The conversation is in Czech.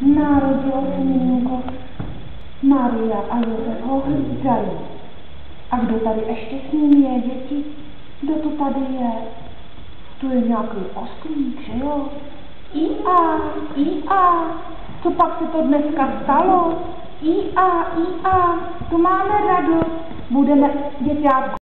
Narodil se miminko. Maria a Josef ho hlídají. A kdo tady ještě s ním je, děti? Kdo to tady je? Tu je nějaký oslík, že jo? I a, i a, co pak se to dneska stalo? I a, i a, tu máme radost, budeme děťátko.